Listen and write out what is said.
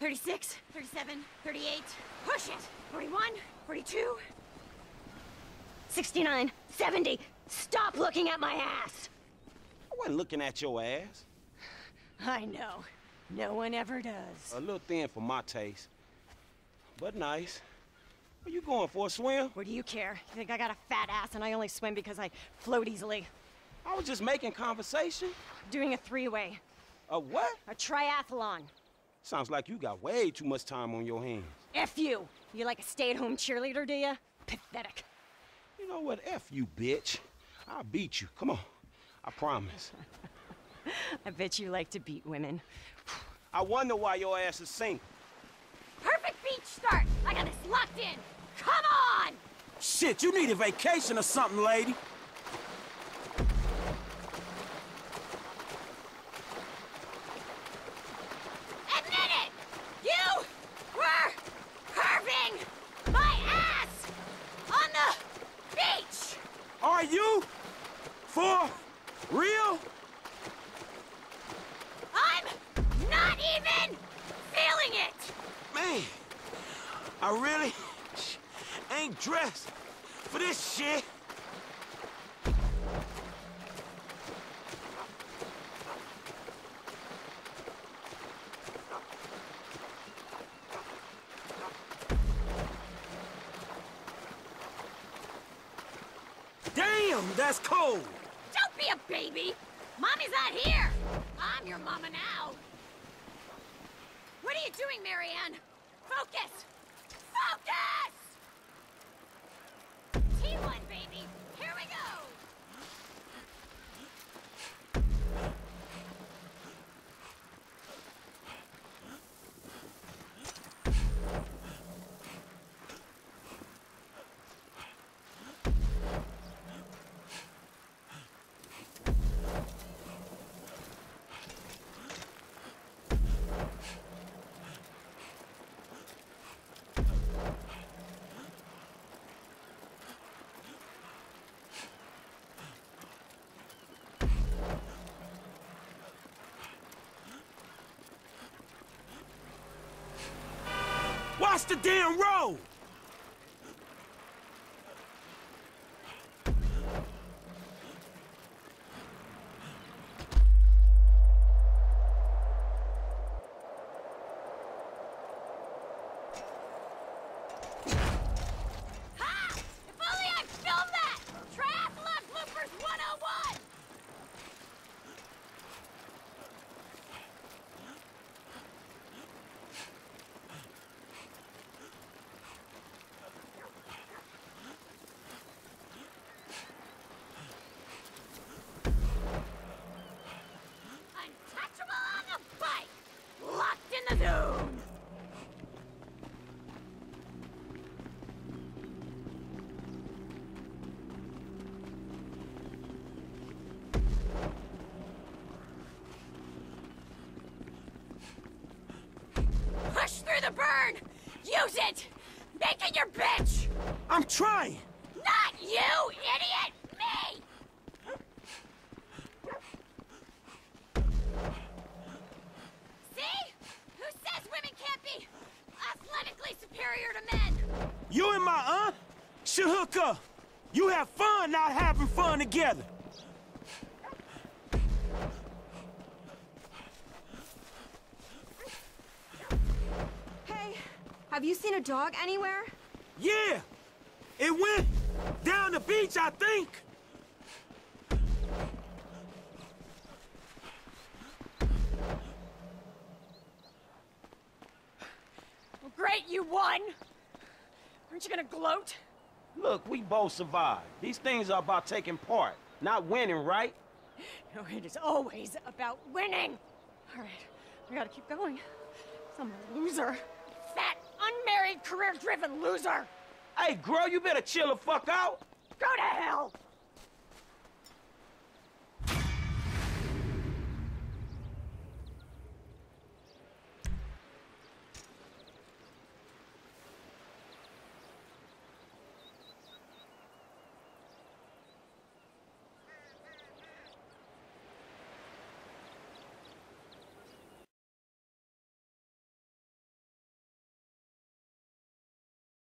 36, 37, 38. Push it. 41, 42. 69, 70. Stop looking at my ass. I wasn't looking at your ass. I know. No one ever does. A little thin for my taste. But nice. Are you going for a swim? What do you care? You think I got a fat ass and I only swim because I float easily? I was just making conversation. Doing a three-way. A what? A triathlon. Sounds like you got way too much time on your hands. F you. You like a stay-at-home cheerleader, do you? Pathetic. You know what? F you, bitch. I'll beat you. Come on. I promise. I bet you like to beat women. I wonder why your ass is single. Perfect beach start. I got this locked in. Come on! Shit, you need a vacation or something, lady. Admit it! You were carving my ass on the beach! Are you? For real? I'm not even feeling it! Man, I really ain't dressed for this shit. Damn, that's cold. Don't be a baby! Mommy's not here! I'm your mama now! What are you doing, Mary-Ann? Focus! Focus! Watch the damn road. Burn! Use it! Make it your bitch! I'm trying. Not you, idiot! Me! See? Who says women can't be athletically superior to men? You and my aunt should hook up. You have fun not having fun together. Hey, have you seen a dog anywhere? Yeah, it went down the beach, I think. Well, great, you won! Aren't you gonna gloat? Look, we both survived. These things are about taking part, not winning, right? No, it is always about winning! All right, we gotta keep going. Some loser. Career-driven loser! Hey, girl, you better chill the fuck out. Go to hell!